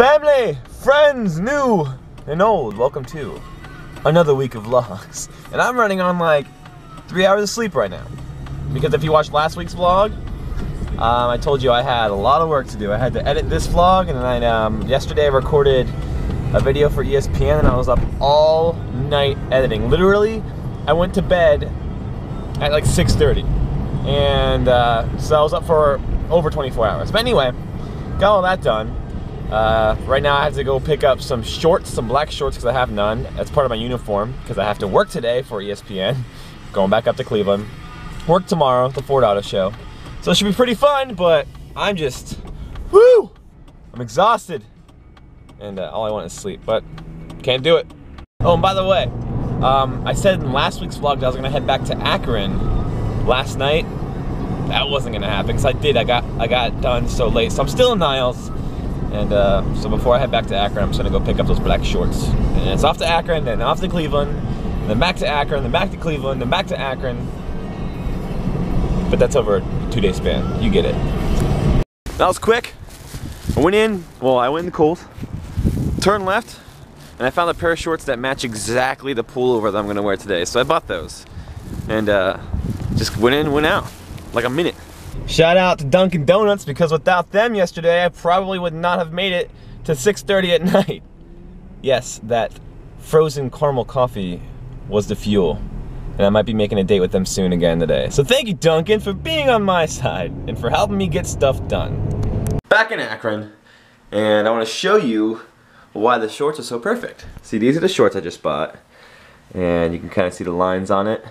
Family, friends, new and old, welcome to another week of vlogs. And I'm running on like three hours of sleep right now. Because if you watched last week's vlog, um, I told you I had a lot of work to do. I had to edit this vlog and then I, um, yesterday I recorded a video for ESPN and I was up all night editing. Literally, I went to bed at like 6.30. And uh, so I was up for over 24 hours. But anyway, got all that done. Uh, right now I have to go pick up some shorts, some black shorts because I have none. That's part of my uniform because I have to work today for ESPN. Going back up to Cleveland. Work tomorrow at the Ford Auto Show. So it should be pretty fun, but I'm just, whoo! I'm exhausted. And uh, all I want is sleep, but can't do it. Oh, and by the way, um, I said in last week's vlog that I was gonna head back to Akron last night. That wasn't gonna happen because I did. I got I got done so late, so I'm still in Niles. And uh, so before I head back to Akron, I'm just gonna go pick up those black shorts. And it's off to Akron, then off to Cleveland, then back to Akron, then back to Cleveland, then back to Akron. But that's over a two day span. You get it. That was quick. I went in, well, I went in the cold, turned left, and I found a pair of shorts that match exactly the pullover that I'm gonna wear today. So I bought those. And uh, just went in, went out, like a minute. Shout out to Dunkin' Donuts because without them yesterday, I probably would not have made it to 6.30 at night. Yes, that frozen caramel coffee was the fuel. And I might be making a date with them soon again today. So thank you, Dunkin', for being on my side and for helping me get stuff done. Back in Akron, and I want to show you why the shorts are so perfect. See, these are the shorts I just bought. And you can kind of see the lines on it.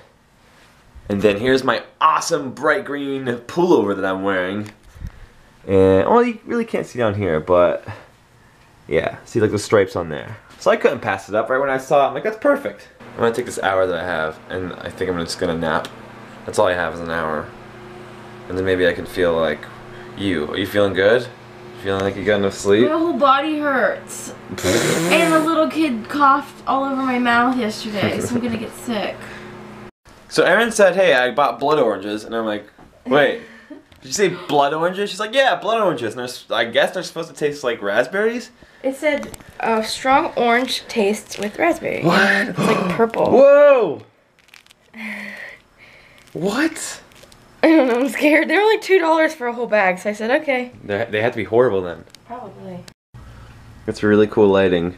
And then here's my awesome bright green pullover that I'm wearing. And, well, you really can't see down here, but yeah, see like the stripes on there. So I couldn't pass it up right when I saw it. I'm like, that's perfect. I'm gonna take this hour that I have, and I think I'm just gonna nap. That's all I have is an hour. And then maybe I can feel like you. Are you feeling good? Feeling like you got enough sleep? My whole body hurts. and a little kid coughed all over my mouth yesterday, so I'm gonna get sick. So Erin said, hey, I bought blood oranges, and I'm like, wait, did you say blood oranges? She's like, yeah, blood oranges. And I guess they're supposed to taste like raspberries? It said uh, strong orange tastes with raspberry. What? It's like purple. Whoa! What? I don't know, I'm scared. They're only $2 for a whole bag, so I said, okay. They're, they have to be horrible then. Probably. It's really cool lighting.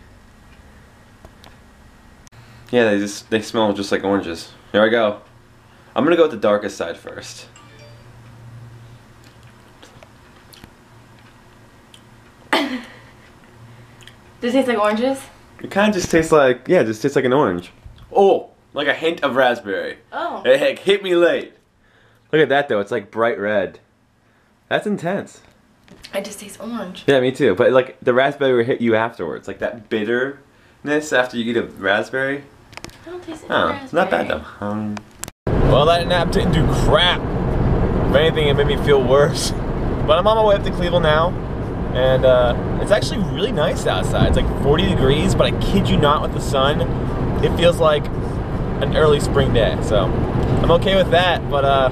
Yeah, they just they smell just like oranges. Here I go. I'm gonna go with the darkest side first. Does it taste like oranges? It kind of just tastes like yeah, it just tastes like an orange. Oh, like a hint of raspberry. Oh. It heck hit me late. Look at that though. It's like bright red. That's intense. I just taste orange. Yeah, me too. But like the raspberry will hit you afterwards, like that bitterness after you eat a raspberry. I don't taste any Oh, not bad though. Um, well, that nap didn't do crap. If anything, it made me feel worse. But I'm on my way up to Cleveland now, and uh, it's actually really nice outside. It's like 40 degrees, but I kid you not, with the sun, it feels like an early spring day. So I'm okay with that. But uh,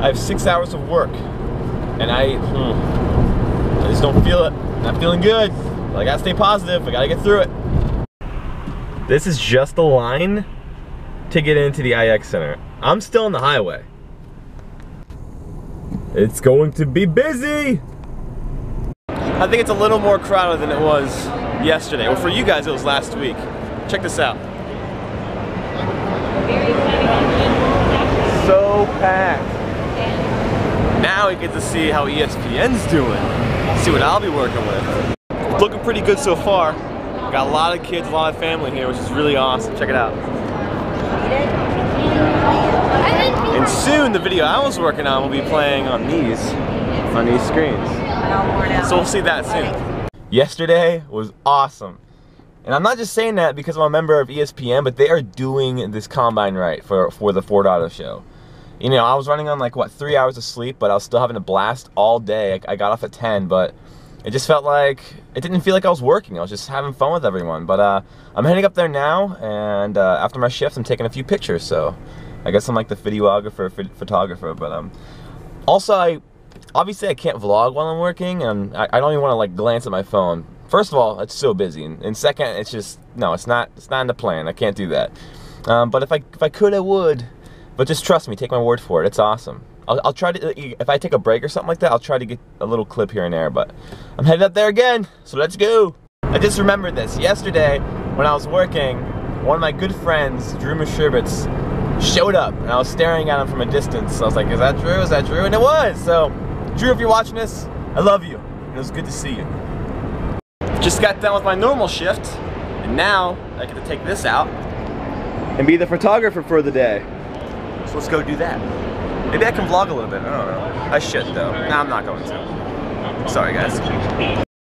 I have six hours of work, and I, hmm, I just don't feel it. Not feeling good. But I gotta stay positive. I gotta get through it. This is just the line to get into the IX Center. I'm still on the highway. It's going to be busy. I think it's a little more crowded than it was yesterday. Well, for you guys, it was last week. Check this out. So packed. Now we get to see how ESPN's doing. See what I'll be working with. Looking pretty good so far. Got a lot of kids, a lot of family here, which is really awesome. Check it out. And soon the video I was working on will be playing on these, on these screens. So we'll see that soon. Yesterday was awesome. And I'm not just saying that because I'm a member of ESPN, but they are doing this combine right for, for the Ford Auto Show. You know, I was running on like, what, three hours of sleep, but I was still having a blast all day. I, I got off at 10, but it just felt like, it didn't feel like I was working. I was just having fun with everyone. But uh, I'm heading up there now, and uh, after my shift, I'm taking a few pictures, so I guess I'm like the videographer, ph photographer, but um, also I, obviously I can't vlog while I'm working, and I, I don't even want to like glance at my phone First of all, it's so busy, and, and second, it's just no, it's not. It's not in the plan. I can't do that. Um, but if I if I could, I would. But just trust me. Take my word for it. It's awesome. I'll, I'll try to. Uh, if I take a break or something like that, I'll try to get a little clip here and there. But I'm headed up there again. So let's go. I just remembered this yesterday when I was working. One of my good friends, Drew Masherbitz, showed up, and I was staring at him from a distance. I was like, "Is that Drew? Is that Drew?" And it was. So, Drew, if you're watching this, I love you. It was good to see you. Just got done with my normal shift, and now I get to take this out and be the photographer for the day. So let's go do that. Maybe I can vlog a little bit. I don't know. I should though. No, I'm not going to. Sorry, guys.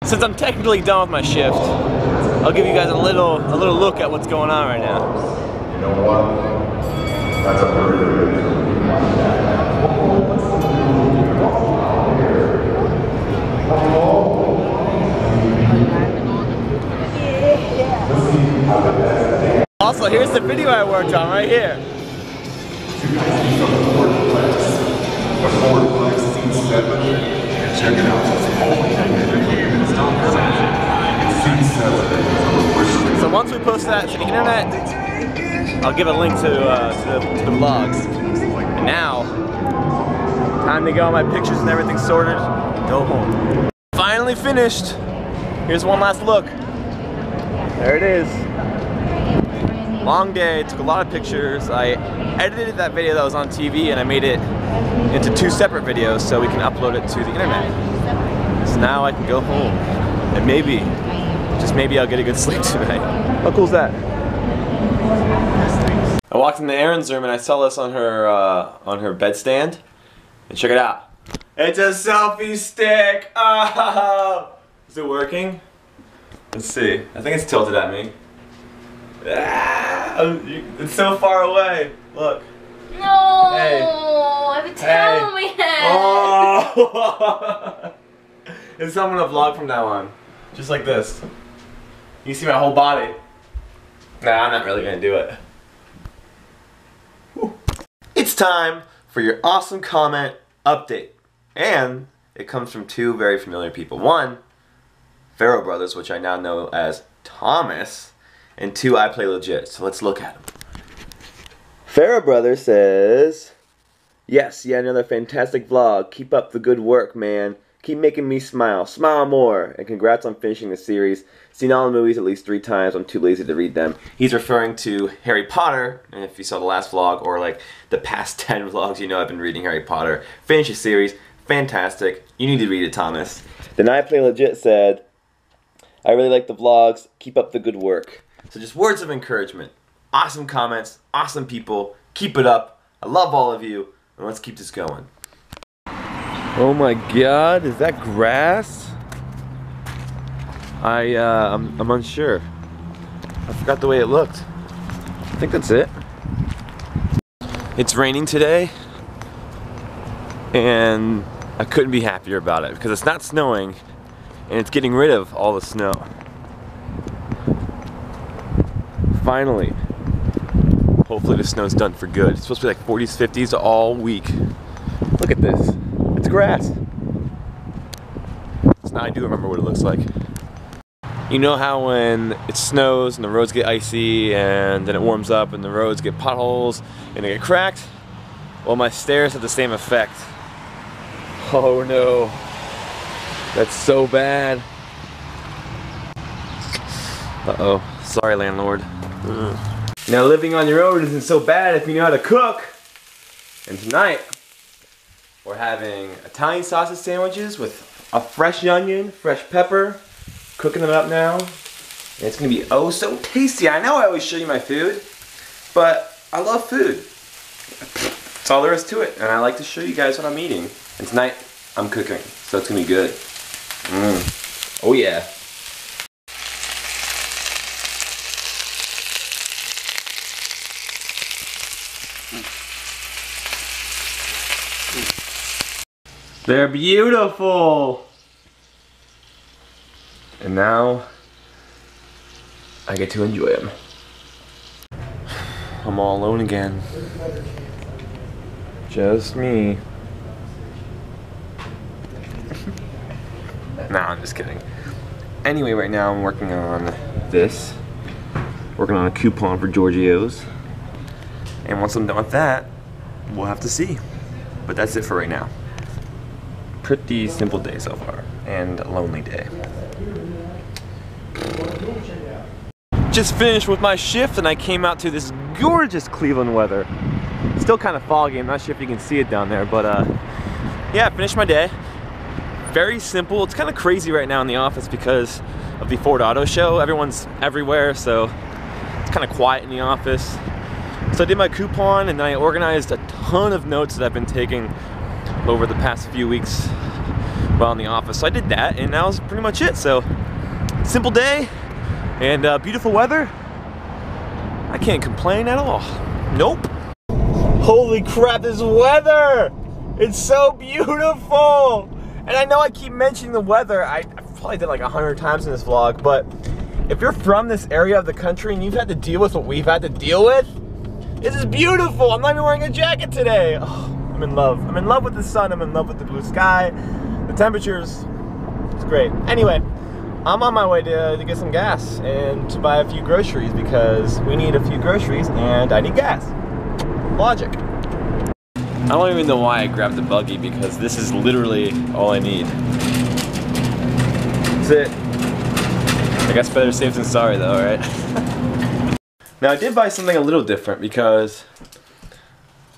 Since I'm technically done with my shift, I'll give you guys a little a little look at what's going on right now. You know what? That's a very good Also, here's the video I worked on right here. Check it out. So once we post that to the internet, I'll give a link to, uh, to, the, to the. And now, time to get all my pictures and everything sorted go home. Finally finished. Here's one last look. There it is. Long day, took a lot of pictures. I edited that video that was on TV and I made it into two separate videos so we can upload it to the internet. So now I can go home and maybe, just maybe I'll get a good sleep tonight. How cool is that? I walked in the Erin's room and I saw this on her uh, on her bedstand. And check it out. It's a selfie stick! Oh! Is it working? Let's see. I think it's tilted at me. Ah, it's so far away. Look. No, Hey. I have a towel on my head. Oh! it's I'm gonna vlog from now on. Just like this. You see my whole body. Nah, I'm not really gonna do it. Whew. It's time for your awesome comment update. And it comes from two very familiar people. One, Farrow Brothers, which I now know as Thomas, and two, I Play Legit. So let's look at them. Farrow Brother says, Yes, yeah, another fantastic vlog. Keep up the good work, man. Keep making me smile. Smile more. And congrats on finishing the series. Seen all the movies at least three times. I'm too lazy to read them. He's referring to Harry Potter. And if you saw the last vlog or like the past 10 vlogs, you know I've been reading Harry Potter. Finish the series. Fantastic. You need to read it, Thomas. Then I Play Legit said, I really like the vlogs. Keep up the good work. So just words of encouragement. Awesome comments. Awesome people. Keep it up. I love all of you. And let's keep this going. Oh my god, is that grass? I, uh, I'm, I'm unsure. I forgot the way it looked. I think that's it. It's raining today, and I couldn't be happier about it because it's not snowing and it's getting rid of all the snow. Finally. Hopefully the snow's done for good. It's supposed to be like 40s, 50s all week. Look at this. It's grass. So now I do remember what it looks like. You know how when it snows and the roads get icy and then it warms up and the roads get potholes and they get cracked? Well, my stairs have the same effect. Oh no. That's so bad. Uh-oh. Sorry, landlord. Ugh. Now, living on your own isn't so bad if you know how to cook. And tonight, we're having Italian sausage sandwiches with a fresh onion, fresh pepper. Cooking them up now. And it's gonna be oh so tasty. I know I always show you my food, but I love food. That's all there is to it. And I like to show you guys what I'm eating. And tonight, I'm cooking. So it's gonna be good. Mmm. Oh yeah. They're beautiful. And now I get to enjoy them. I'm all alone again. Just me. nah, I'm just kidding. Anyway, right now I'm working on this. Working on a coupon for Giorgio's. And once I'm done with that, we'll have to see. But that's it for right now. Pretty simple day so far, and a lonely day. Just finished with my shift and I came out to this gorgeous Cleveland weather. Still kind of foggy, I'm not sure if you can see it down there, but uh, yeah, finished my day. Very simple. It's kind of crazy right now in the office because of the Ford Auto Show. Everyone's everywhere, so it's kind of quiet in the office. So I did my coupon and then I organized a ton of notes that I've been taking over the past few weeks while in the office. So I did that and that was pretty much it. So simple day and uh, beautiful weather. I can't complain at all. Nope. Holy crap, this weather! It's so beautiful! And I know I keep mentioning the weather. I, I've probably did like a hundred times in this vlog, but if you're from this area of the country and you've had to deal with what we've had to deal with, this is beautiful. I'm not even wearing a jacket today. Oh, I'm in love. I'm in love with the sun. I'm in love with the blue sky. The temperatures, it's great. Anyway, I'm on my way to, to get some gas and to buy a few groceries because we need a few groceries and I need gas. Logic. I don't even know why I grabbed the buggy because this is literally all I need. That's it. I guess better safe than sorry though, right? now I did buy something a little different because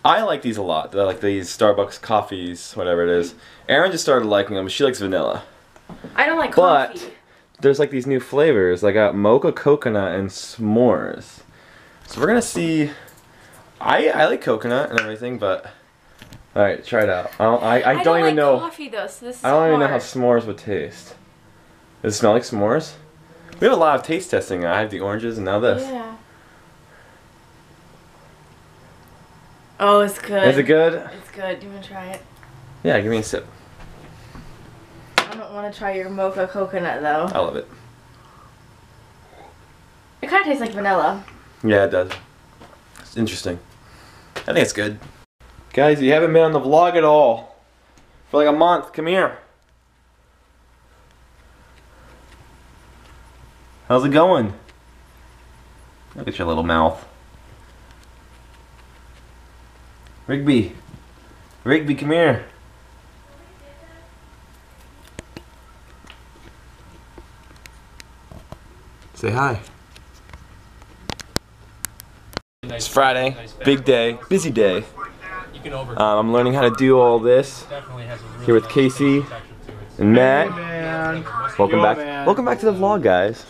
I like these a lot. I like these Starbucks coffees, whatever it is. Erin just started liking them. She likes vanilla. I don't like But coffee. there's like these new flavors. I got mocha coconut and s'mores. So we're gonna see. I I like coconut and everything, but all right, try it out. I don't, I, I, don't, even like know. coffee though, so this is I don't even know how s'mores would taste. Does it smell like s'mores? We have a lot of taste testing. I have the oranges and now this. Yeah. Oh, it's good. Is it good? It's good. Do you want to try it? Yeah, give me a sip. I don't want to try your mocha coconut though. I love it. It kind of tastes like vanilla. Yeah, it does. It's interesting. I think it's good. Guys, you haven't been on the vlog at all for like a month. Come here. How's it going? Look at your little mouth. Rigby. Rigby, come here. Say hi. It's Friday, big day, busy day. You can over. Um, I'm learning how to do all this definitely has a really here with Casey section to it. and Matt. Welcome back. Welcome back to the vlog, guys.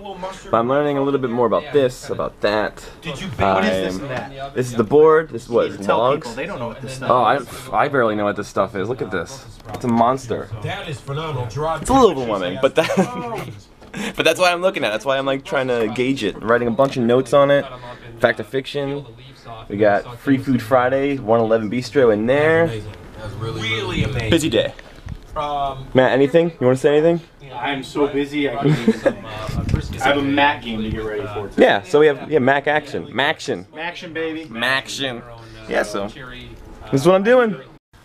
but I'm learning a little bit more about this, about that. Did you What is this I'm- and that? This is the board. This is what? Logs. people they don't know what this stuff Oh, I. I barely know what this stuff is. Look at this. It's a monster. That is phenomenal. It's a little overwhelming, but that. but that's why I'm looking at. it. That's why I'm like trying to gauge it. Writing a bunch of notes on it. Fact or fiction. We got Free Food Friday, 111 Bistro in there. Really, really amazing. Busy day. Um, Matt, anything? You want to say anything? I'm so busy. I, can, I have a Mac game to get ready for. Today. Yeah. So we have yeah Mac action. Maction. Action, Mac action baby. Maction. Yeah. So this is what I'm doing.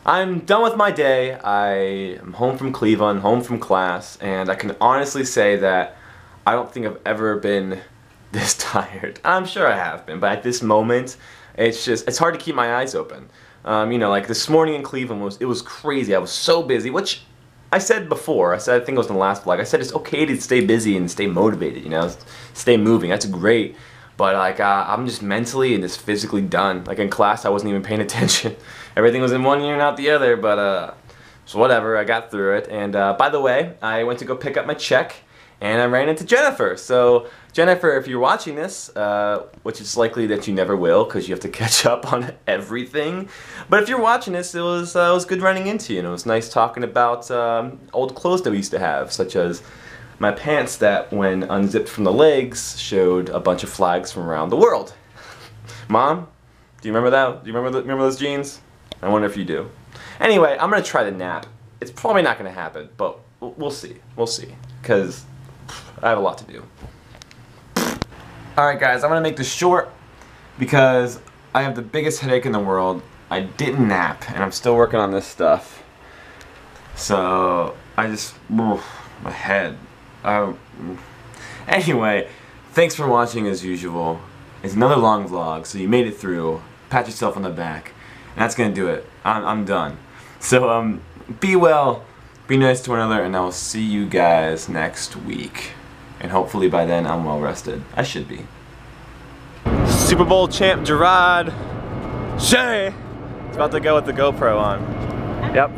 I'm done with my day. I am home from Cleveland, home from class, and I can honestly say that I don't think I've ever been this tired. I'm sure I have been, but at this moment, it's just it's hard to keep my eyes open. Um, you know, like this morning in Cleveland was it was crazy. I was so busy, which I said before. I said I think it was in the last vlog. I said it's okay to stay busy and stay motivated. You know, stay moving. That's great. But like uh, I'm just mentally and just physically done. Like in class, I wasn't even paying attention. Everything was in one ear and out the other. But uh, so whatever, I got through it. And uh, by the way, I went to go pick up my check, and I ran into Jennifer. So Jennifer, if you're watching this, uh, which is likely that you never will, because you have to catch up on everything. But if you're watching this, it was uh, it was good running into you, and it was nice talking about um, old clothes that we used to have, such as my pants that, when unzipped from the legs, showed a bunch of flags from around the world. Mom, do you remember that? Do you remember the, remember those jeans? I wonder if you do. Anyway, I'm gonna try the nap. It's probably not gonna happen, but we'll we'll see. We'll see, because I have a lot to do. All right, guys, I'm gonna make this short because I have the biggest headache in the world. I didn't nap, and I'm still working on this stuff. So I just, oof, my head. Uh, anyway, thanks for watching as usual. It's another long vlog, so you made it through. Pat yourself on the back. And that's gonna do it. I'm, I'm done. So, um, be well, be nice to one another, and I will see you guys next week. And hopefully by then I'm well rested. I should be. Super Bowl champ Gerard Shay is about to go with the GoPro on. Yep.